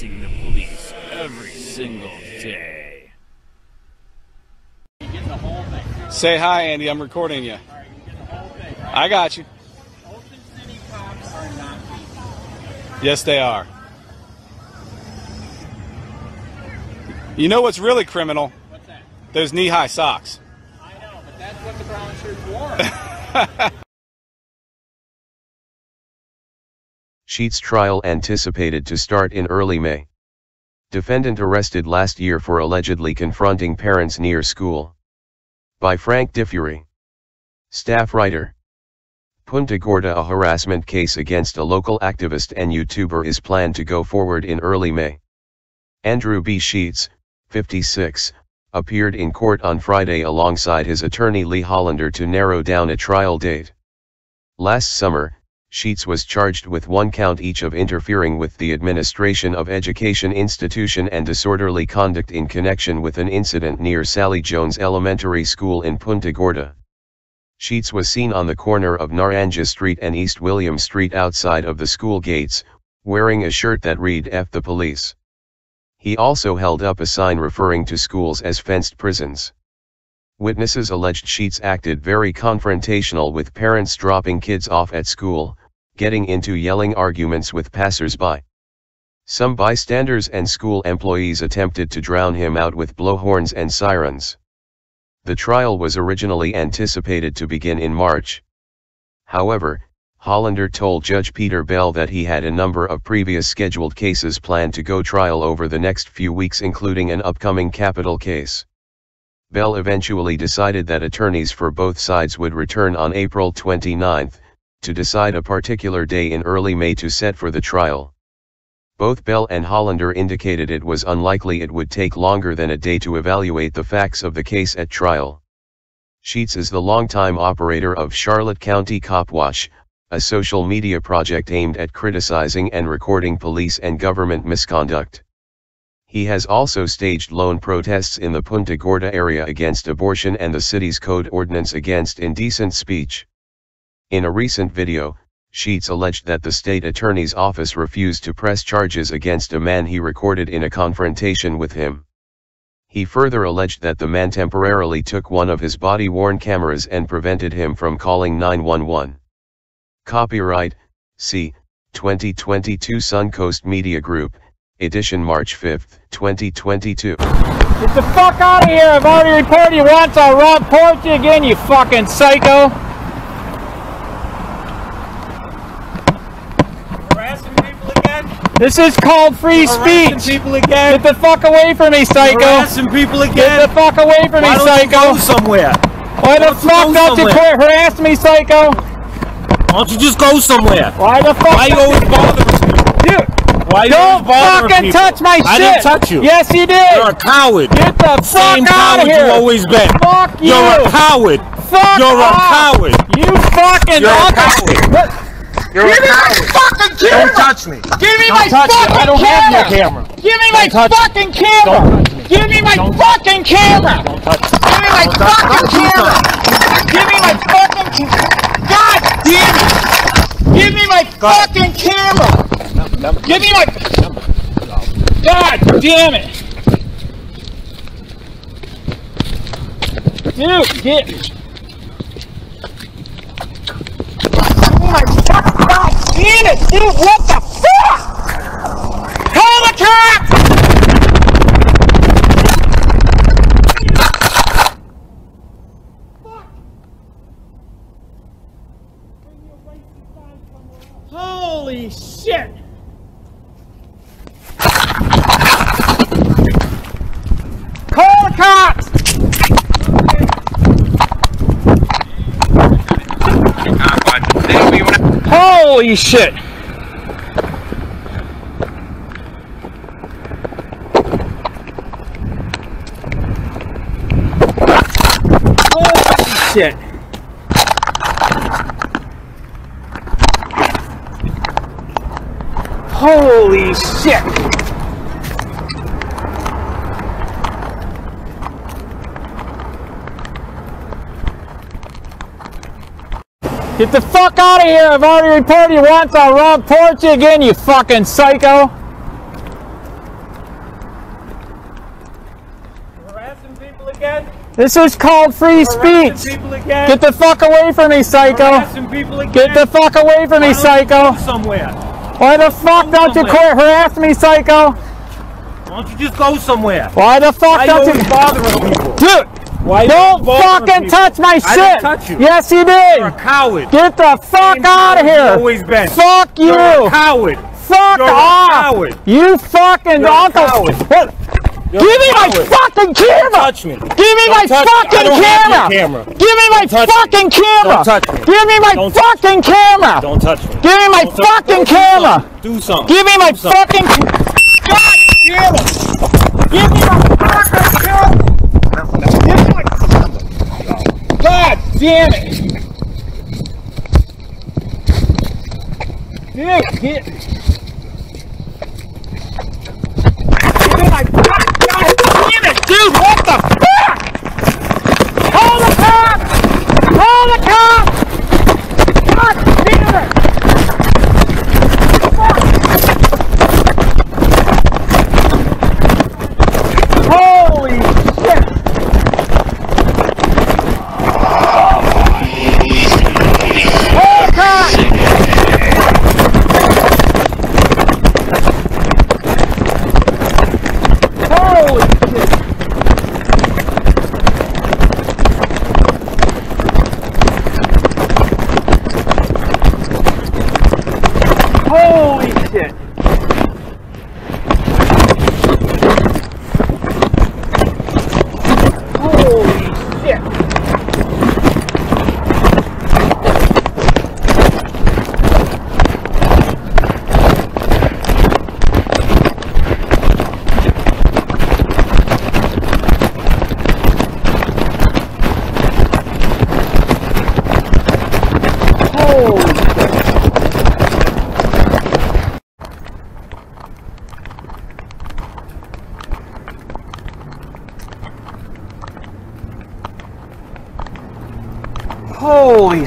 facing the police every single day. Say hi, Andy. I'm recording you. I got you. Yes, they are. You know what's really criminal? What's that? Those knee-high socks. I know, but that's what the brown shirts wore. Sheets trial anticipated to start in early May. Defendant arrested last year for allegedly confronting parents near school. By Frank DiFiore. Staff writer. Punta Gorda A harassment case against a local activist and YouTuber is planned to go forward in early May. Andrew B. Sheets, 56, appeared in court on Friday alongside his attorney Lee Hollander to narrow down a trial date. Last summer, Sheets was charged with one count each of interfering with the administration of education institution and disorderly conduct in connection with an incident near Sallie Jones Elementary School in Punta Gorda. Sheets was seen on the corner of Naranja Street and East William Street outside of the school gates, wearing a shirt that read F the police. He also held up a sign referring to schools as fenced prisons. Witnesses alleged Sheets acted very confrontational with parents dropping kids off at school, getting into yelling arguments with passersby. Some bystanders and school employees attempted to drown him out with blowhorns and sirens. The trial was originally anticipated to begin in March. However, Hollander told Judge Peter Bell that he had a number of previous scheduled cases planned to go trial over the next few weeks including an upcoming capital case. Bell eventually decided that attorneys for both sides would return on April 29, to decide a particular day in early May to set for the trial. Both Bell and Hollander indicated it was unlikely it would take longer than a day to evaluate the facts of the case at trial. Sheets is the longtime operator of Charlotte County Cop Watch, a social media project aimed at criticizing and recording police and government misconduct. He has also staged lone protests in the Punta Gorda area against abortion and the city's code ordinance against indecent speech. In a recent video, Sheets alleged that the state attorney's office refused to press charges against a man he recorded in a confrontation with him. He further alleged that the man temporarily took one of his body-worn cameras and prevented him from calling 911. Copyright, C, 2022 Suncoast Media Group, edition March 5, 2022. Get the fuck out of here! I've already reported you once. I'll report you again, you fucking psycho. Harassing people again? This is called free speech. people again? Get the fuck away from me, psycho. Harassing people Get the fuck away from Why me, don't you psycho. go somewhere? Why the don't you fuck don't you quit harassing me, psycho? Why don't you just go somewhere? Why the fuck? Why you always bothering people? Dude, Why you don't fucking people? touch my shit. I didn't touch you. Yes, you did. You're a coward. Get the Same fuck out of here. you always been. Fuck you. You're a coward. Fuck You're a coward. You fucking You're a coward. You're Give a me my coward. fucking camera! Don't touch me. Give me Don't my touch me. fucking I don't camera. have your camera. Give me my Don't touch me. fucking camera. Don't touch me. Give me my Don't- fucking camera. Don't touch me. Give me my Don't touch- fucking do camera. something. Give me my fucking camera. God damn it. Give me my fucking camera. Give me my. God damn it. Dude, get. Me my fucking. God damn it, dude. What the fuck? Call the cops! Holy shit! Call the cops! Holy shit! Shit! Holy shit! Get the fuck out of here! I've already reported you once. I'll wrong port you again, you fucking psycho! Harassing people again? This is called free harassing speech. Get the fuck away from me, psycho. Get the fuck away from me, psycho. Somewhere. Why the fuck go don't somewhere. you quit harass me, psycho? Why don't you just go somewhere? Why the fuck Why don't you, you bothering people? Dude! Why don't fucking touch my I shit. didn't touch you. Yes, you did. You're a coward. Get the fuck Same out of here. you've always been. Fuck you. You're a coward. Fuck You're a coward. You fucking You're a coward. Give me my fucking camera. Touch me. Give me my. I fucking camera. camera. Give me my fucking camera. Don't touch me. Give me my fucking camera. Don't touch me. Give me my fucking camera. Do something. Give me my fucking. God damn it! Give me my fucking camera. Give me my. God damn it! Dude, get. Give me my. God damn it, dude! What the fuck? Hold the cop! Hold the cop! God damn it! Holy shit! Oh, God! Holy shit! Holy shit! Holy shit! Holy shit! Holy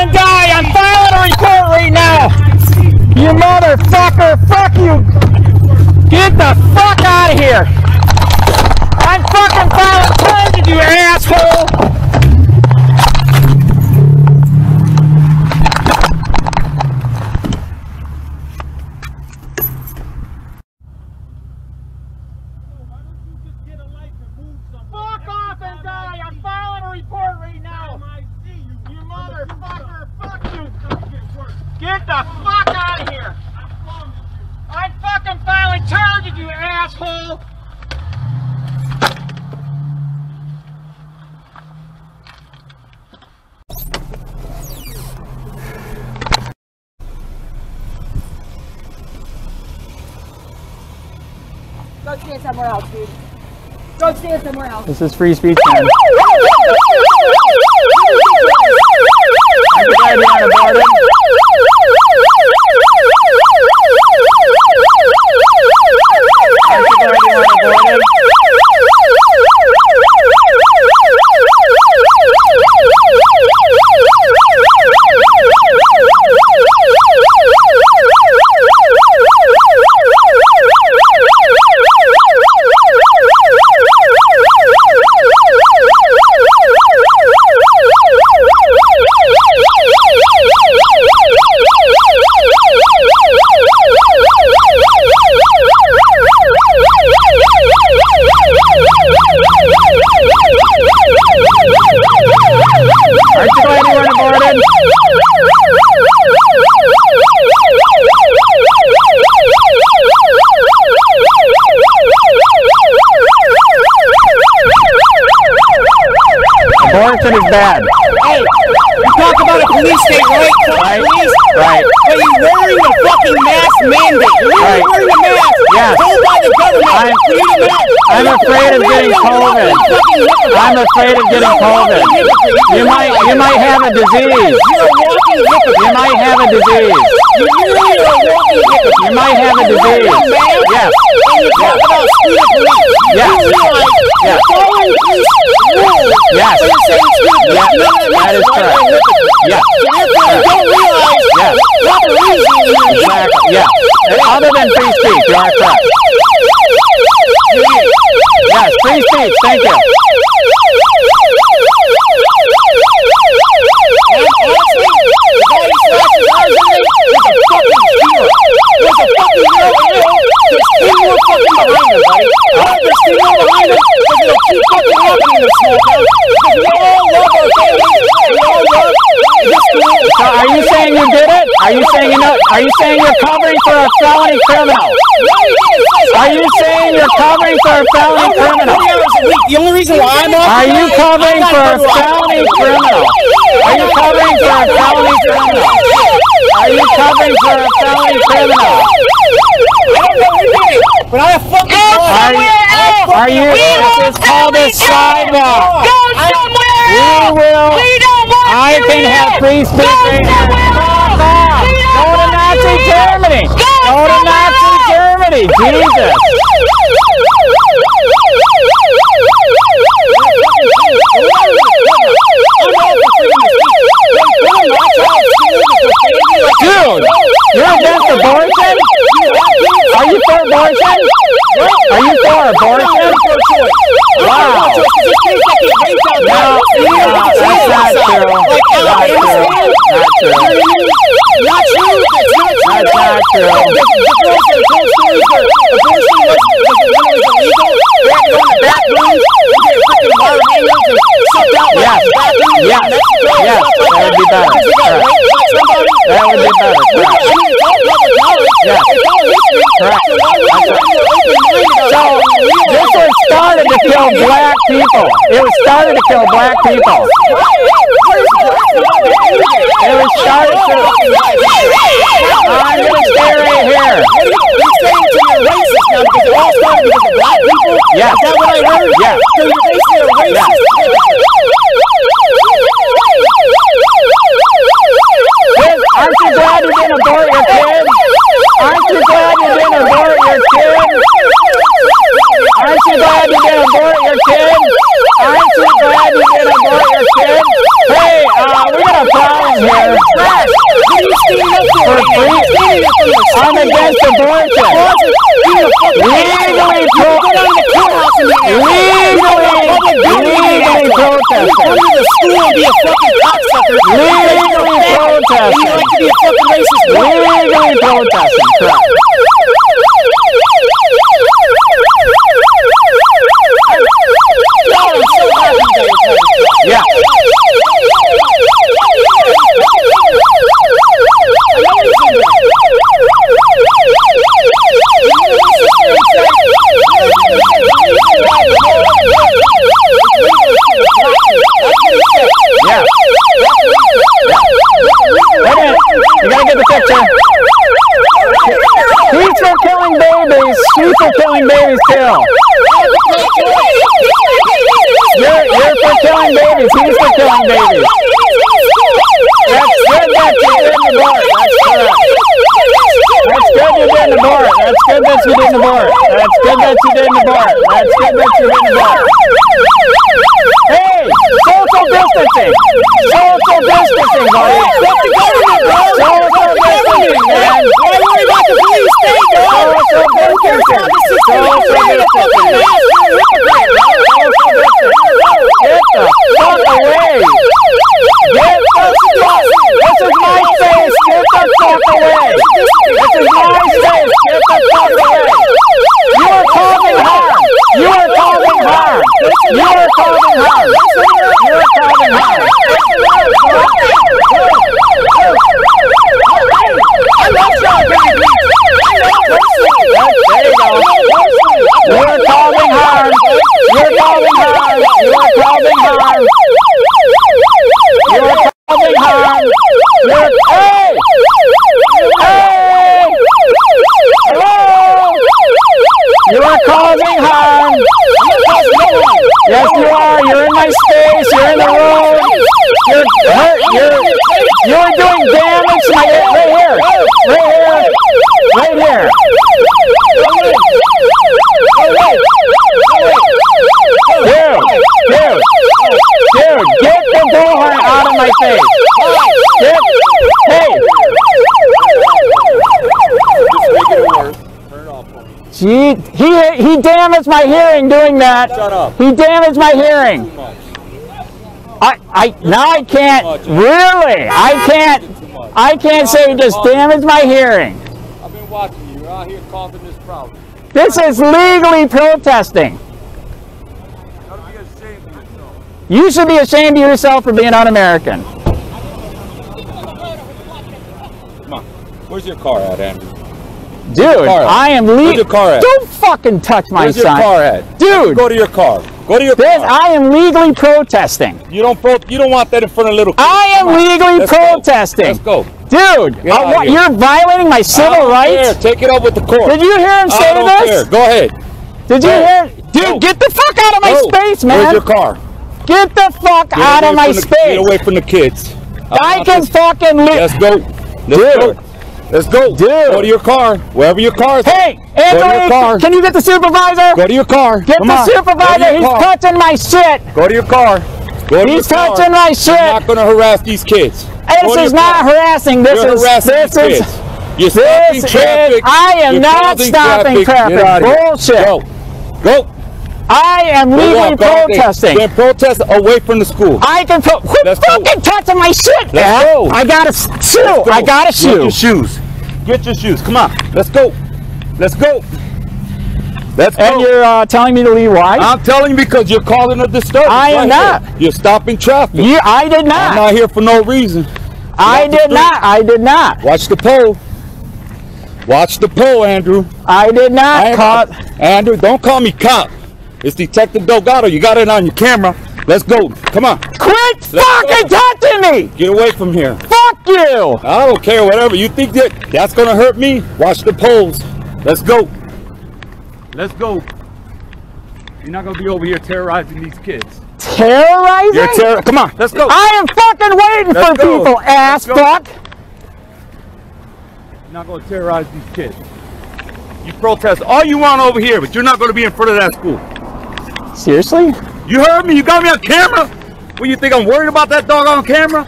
and die! I'm filing a report right now! You motherfucker! Fuck you! Get the fuck out of here! I'm fucking filing charges, you asshole! Fuck off and die! I'm filing a report right now! You motherfucker! Fuck you! Get the fuck out of here! I'm fucking filing charges, you asshole! Go stand somewhere else, dude. Go stand somewhere else. This is free speech, man. Is bad. You talk about a police state, right? Right? Police. Right. but you're wearing a fucking mask mandate. You're Right. wearing a mask Yes. told by the government I'm- for you to wear. I'm afraid of getting COVID. I'm afraid of getting COVID. You might you might have a disease. You're a walking. You might have a disease. You really are a walking hypocrite. You might have a disease. Yes. And you talk about screw the police. Yes. Yes. you're following police rules. Yes. But you're saying screw the police. Yes. That is makes you a correct. Reason is. Exactly. Yeah. Other than free speech, you are correct. Yes, free speech. Thank you. So are you saying you did it? Are you saying you know? Are you saying you're covering for a felony criminal? Are you saying you're covering for a felony criminal? The only reason why I'm on Are you covering for a felony criminal? Are you covering for a felony criminal? Are you covering for a felony criminal? But I have fucking Are you? Are you? This is called a sidewalk. Go somewhere We will. We don't want I can have free speech right here. Fuck off. Go to Nazi Germany. Go to Nazi Germany. Jesus. Dude, you're against abortion? Are you for abortion? Are you for abortion? Wow. No, no, that's not true. Not true. Not true. Not true. That's not true. That's not true. The girls that told stories where abortion was, was when it was illegal, they had to go in the back rooms and get freaking wire hangers and sucked out by Yes. the back rooms Yes. in Mexico and Yes. stuff like That would be better. Because they got Correct. raped by somebody. That would be better. I Correct. mean, it's all public knowledge. Yes. It's all history. Correct. So why would you be open-minded So this was started to kill black people. It was started to kill black people. It was started to. I'm gonna stay right here. Yes. Is that what I heard? Yes. So you're basically a racist. Liz, aren't you glad you didn't abort your kid? Aren't you glad you didn't abort your kid? Aren't you glad you didn't abort your kid? Aren't you glad you didn't abort your kid? Hey, uh, we got a problem here. What are you standing up for For right now? free, You're standing up for the I'm against abortion. Legally pro. Go down to the courthouse and Legally, legally You be a fucking cocksucker. Legally And you protesting. like to be a fucking racist. Legally protesting. Correct. God, I'm so happy that you're playing. Yeah. Yeah. Wait a minute. You gotta get the picture. He's for killing babies. She's for killing babies too. You're, you're for killing babies. He's for killing babies. That's good that you didn't abort. That's correct. That's good you didn't abort. That's good that you didn't abort. That's good that you didn't abort. That's good that you. Hey, social distancing. Social distancing, buddy. Social distancing, man. Why worry about the police state, dog? Social distancing. Social distancing. Get the fuck away! Get the fuck! This is my space! Get the fuck away! This is my space! Get the fuck away! You are causing harm! You are causing harm! You are causing harm! You are causing harm! My right here, right here, right here. Dude, dude, dude, get the bullhorn out of my face. Get, hey. Gee, he he damaged my hearing doing that. Shut up. He damaged my hearing. I I now I can't really. I can't. I can't say he just damaged my hearing. I've been watching you. You're out here causing this problem. This is legally protesting. Gotta be ashamed of yourself. You should be ashamed of yourself for being un-American. Come on. Where's your car at, Andrew? Dude, car? I am Where's legal. your car at? Don't fucking touch my Where's your car at? Dude, Go to your car. Go to your this. I am legally protesting. You don't pro- you don't want that in front of little kids. I am legally Let's go. protesting. Let's go. Dude, uh, what, you're violating my civil rights? care. Take it up with the court. Did you hear him I say this? care. Go ahead. Did you Go. hear? Dude, Go. get the fuck out of my Go. space, Where's man. your car? Get the fuck Get out of my the- space. Get away from the kids. I want can this- fucking leave. Let's go. Let's Dude. go. Let's go. Dude. Go to your car. Wherever your car is. Hey, Go to your car. can you get the supervisor? Go to your car. Get Come the on. Supervisor. He's car. touching my shit. Go to your car. Go to He's your car. touching my shit. You're not going to harass these kids. This is not car. harassing. This You're is harassing this is kids. You're stopping this traffic. is. I am You're not stopping traffic. Out. Bullshit. Go. Go. I am Go legally all day. protesting. Protest away from the school. I can pro- quit Let's go. touching my shit, Let's man. go. I got a shoe. Go. I got a Get your shoes. Get your shoes. Come on. Let's go. Let's go. Let's go. And you're uh, telling me to leave why? I'm telling you because you're causing a disturbance. I am right not. here. You're stopping traffic. you, I did not. I'm not. here for no reason. I off the did not. I did not. Watch the pole. Watch the pole, Andrew. I did not. I Caught. Andrew, don't call me cop. It's Detective Delgado. You got it on your camera. Let's go. Come on. Quit fucking touching me. Get away from here. Fuck you. I don't care, whatever. You think that that's gonna hurt me? Watch the poles. Let's go. Let's go. You're not gonna be over here terrorizing these kids. Terrorizing? You're terror. Come on, let's go. I am fucking waiting Let's for go. people, ass Let's fuck. You're not gonna terrorize these kids. You protest all you want over here, but you're not gonna be in front of that school. Seriously? You heard me. You got me on camera. What you think I'm worried about that dog on camera?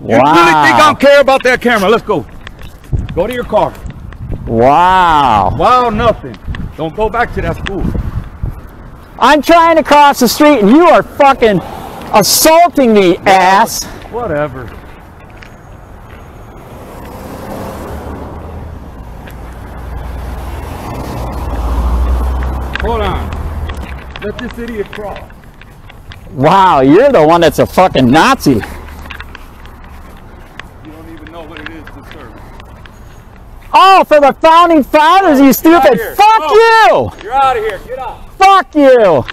Wow. You really think I don't care about that camera? Let's go. Go to your car. Wow. Wow, nothing. Don't go back to that school. I'm trying to cross the street and you are fucking assaulting me, ass. Whatever. Hold on. Let this idiot cross. Wow, you're the one that's a fucking Nazi. You don't even know what it is to serve. Oh, for the founding fathers, you stupid. Fuck Go. you. You're out of here. Get out. Fuck you.